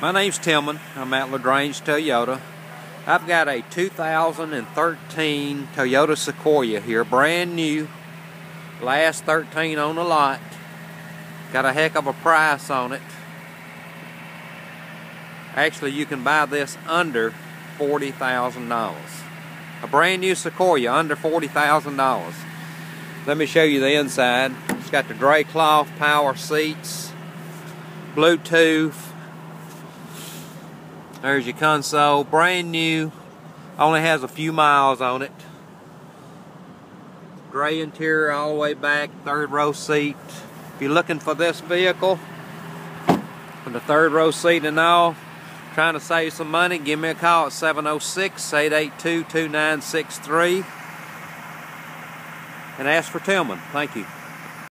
My name's Tilmon. I'm at LaGrange Toyota. I've got a 2013 Toyota Sequoia here, brand new. Last 13 on the lot. Got a heck of a price on it. Actually, you can buy this under $40,000. A brand new Sequoia under $40,000. Let me show you the inside. It's got the gray cloth power seats, Bluetooth, there's your console, brand new. Only has a few miles on it. Gray interior all the way back, third row seat. If you're looking for this vehicle, for the third row seat and all, trying to save some money, give me a call at 706-882-2963 and ask for Tilmon. Thank you.